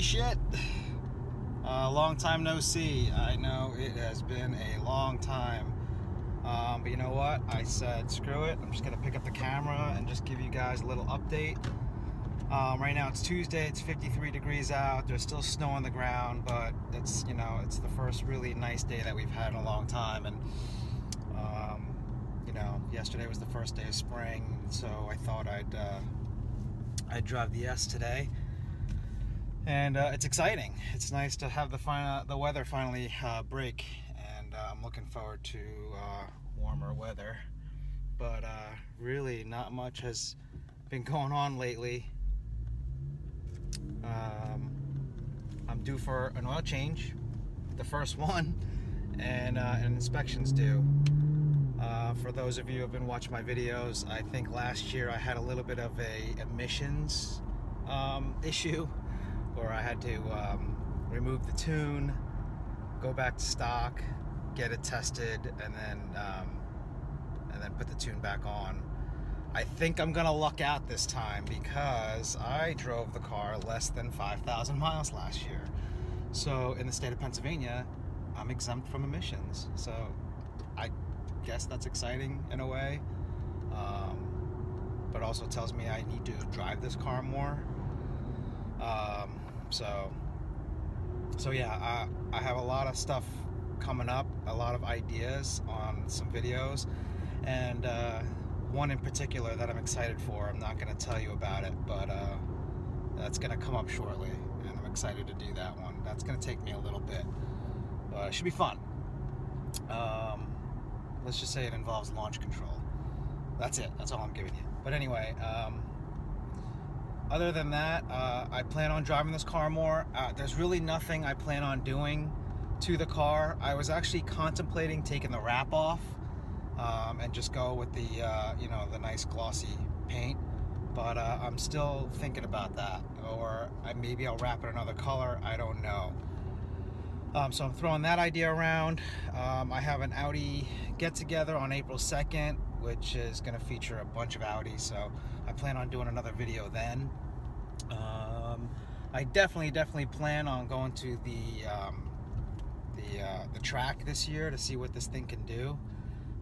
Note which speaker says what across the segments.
Speaker 1: Shit. Uh, long time no see. I know it has been a long time. Um, but you know what? I said, screw it. I'm just going to pick up the camera and just give you guys a little update. Um, right now it's Tuesday. It's 53 degrees out. There's still snow on the ground, but it's, you know, it's the first really nice day that we've had in a long time. And, um, you know, yesterday was the first day of spring. So I thought I'd, uh, I'd drive the S today and uh, it's exciting. It's nice to have the the weather finally uh, break, and uh, I'm looking forward to uh, warmer weather. But uh, really, not much has been going on lately. Um, I'm due for an oil change, the first one, and uh, an inspection's due. for those of you who have been watching my videos, I think last year I had a little bit of a emissions um, issue I had to um, remove the tune, go back to stock, get it tested, and then um, and then put the tune back on. I think I'm gonna luck out this time because I drove the car less than 5,000 miles last year. So in the state of Pennsylvania, I'm exempt from emissions. So I guess that's exciting in a way, um, but also tells me I need to drive this car more. Um, so, so yeah, I, I have a lot of stuff coming up, a lot of ideas on some videos, and uh, one in particular that I'm excited for. I'm not going to tell you about it, but uh, that's going to come up shortly, and I'm excited to do that one. That's going to take me a little bit, but it should be fun. Um, let's just say it involves launch control. That's it. That's all I'm giving you. But anyway, um, other than that, uh, I plan on driving this car more. Uh, there's really nothing I plan on doing to the car. I was actually contemplating taking the wrap off um, and just go with the, uh, you know, the nice glossy paint. But uh, I'm still thinking about that. Or I, maybe I'll wrap it another color. I don't know. Um, so I'm throwing that idea around. Um, I have an Audi get together on April 2nd, which is going to feature a bunch of Audis. So I plan on doing another video then. Um, I definitely, definitely plan on going to the um, the uh, the track this year to see what this thing can do.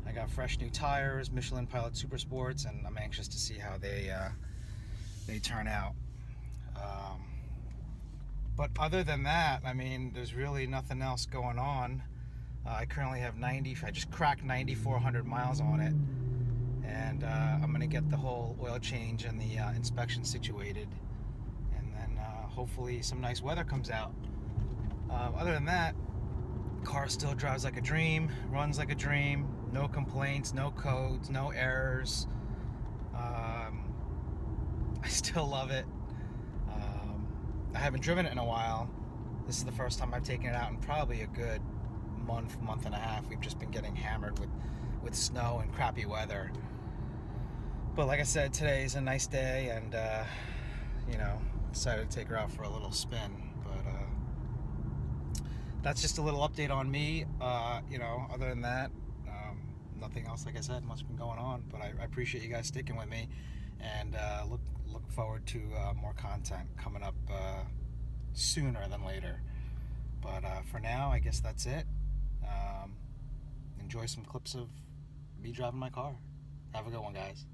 Speaker 1: I got fresh new tires, Michelin Pilot Super Sports, and I'm anxious to see how they uh, they turn out. Um, but other than that, I mean, there's really nothing else going on. Uh, I currently have 90, I just cracked 9,400 miles on it. And uh, I'm gonna get the whole oil change and the uh, inspection situated. And then uh, hopefully some nice weather comes out. Um, other than that, car still drives like a dream, runs like a dream, no complaints, no codes, no errors. Um, I still love it. I haven't driven it in a while. This is the first time I've taken it out in probably a good month, month and a half. We've just been getting hammered with, with snow and crappy weather. But like I said, today's a nice day and, uh, you know, decided to take her out for a little spin. But uh, that's just a little update on me. Uh, you know, other than that, um, nothing else, like I said, much been going on. But I, I appreciate you guys sticking with me and uh, look look forward to uh, more content coming up uh, sooner than later. But for now, I guess that's it. Um, enjoy some clips of me driving my car. Have a good one, guys.